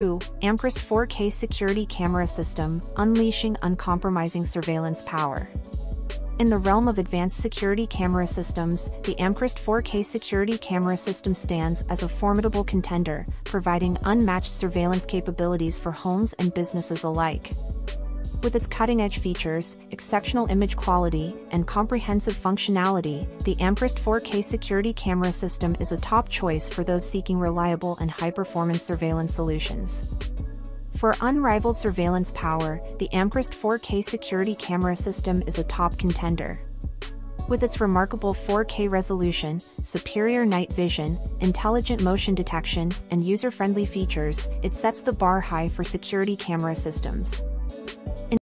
2. Amcrest 4K Security Camera System, unleashing uncompromising surveillance power. In the realm of advanced security camera systems, the Amcrest 4K security camera system stands as a formidable contender, providing unmatched surveillance capabilities for homes and businesses alike. With its cutting-edge features, exceptional image quality, and comprehensive functionality, the Amcrest 4K security camera system is a top choice for those seeking reliable and high-performance surveillance solutions. For unrivaled surveillance power, the Amcrest 4K security camera system is a top contender. With its remarkable 4K resolution, superior night vision, intelligent motion detection, and user-friendly features, it sets the bar high for security camera systems.